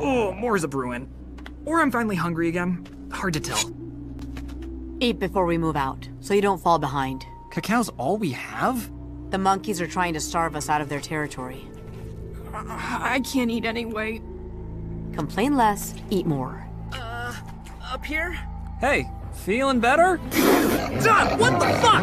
Oh, more's a brewing. Or I'm finally hungry again. Hard to tell. Eat before we move out, so you don't fall behind. Cacao's all we have? The monkeys are trying to starve us out of their territory. I can't eat anyway. Complain less, eat more. Uh, Up here? Hey, feeling better? Done. what the fuck?